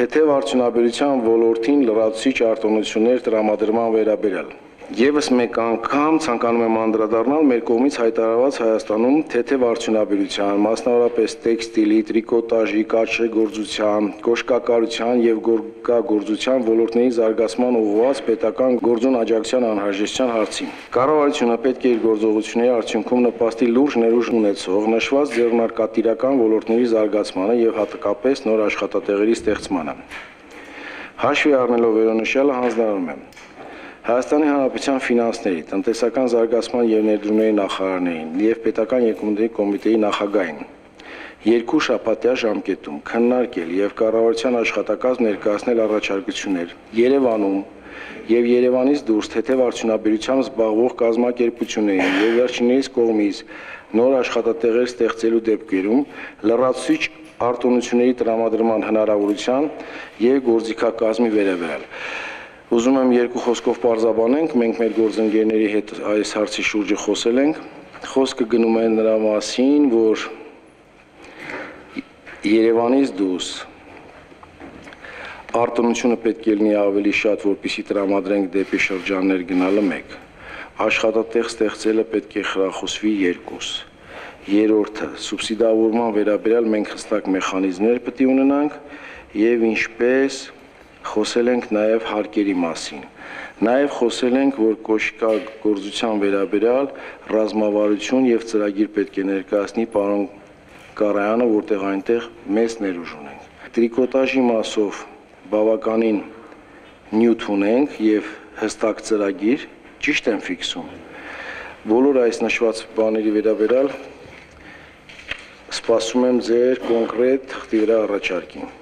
թեթև արդյունաբերության ոլորտին լրացուցիչ արտոնություններ տրամադրման վերաբերյալ։ Եվս մեկ անգամ ցանկանում եմ անդրադառնալ մեր կողմից հայտարարված Հայաստանում թեթև արդյունաբերության, մասնավորապես տեքստիլի, տրիկոտաժի, կարճեգործության, կոշկակարության եւ գորգագործության ոլորտների զարգացման ուղղված պետական գործոն աջակցության անհրաժեշտության հարցին։ Կառավարությունը պետք է իր գործողությունների արդյունքում նպաստի լուրջ ներուժ ունեցող նշված ձեռնարկատիրական ոլորտների զարգացմանը եւ հատկապես նոր աշխատատեղերի ստեղծմանը։ Հաշվի առնելով վերոնշյալը հանձնարարում եմ Հայաստանի Հանրապետության ֆինանսների, տնտեսական զարգացման եւ ներդրումների նախարարներին եւ պետական երկրների կոմիտեի նախագահին երկու շաբաթյա ժամկետում քննարկել եւ կառավարության աշխատակազմ ներկայացնել առաջարկություններ Երևանում եւ Երևանից դուրս թեթև արդյունաբերությամբ զբաղվող կազմակերպություններին եւ վերջինիս կողմից նոր աշխատատեղեր ստեղծելու դեպքերում լրացուցիչ արտոնությունների տրամադրման հնարավորության եւ գործիքակազմի վերաբերյալ Ուզում եմ երկու խոսքով parzabanենք, մենք մեր գործընկերների հետ այս հարցի շուրջը խոսել ենք։ Խոսքը գնում է նրա մասին, որ Երևանից դուրս արտոնությունը պետք է լինի ավելի շատ, որպիսի տրամադրենք դեպի շրջաններ գնալը 1։ Աշխատատեղ ստեղծելը պետք է խրախուսվի 2։ Երրորդը սուբսիդավորման վերաբերյալ մենք հստակ մեխանիզմներ պետք ունենանք եւ ինչպես Խոսել ենք նաև հարկերի մասին։ Նաև խոսել ենք, որ կոշկա գործության վերաբերյալ ռազմավարություն եւ ծրագիր պետք է ներկայացնի պարոն Կարայանը, որտեղ այնտեղ մեծ ներուժ ունենք։ Տրիկոտաժի մասով բավականին նյութ ունենք եւ հստակ ծրագիր, ճիշտ եմ ֆիքսում։ Բոլոր այս նշված բաների վերաբերյալ սպասում եմ ձեր կոնկրետ թղթի վրա առաջարկին։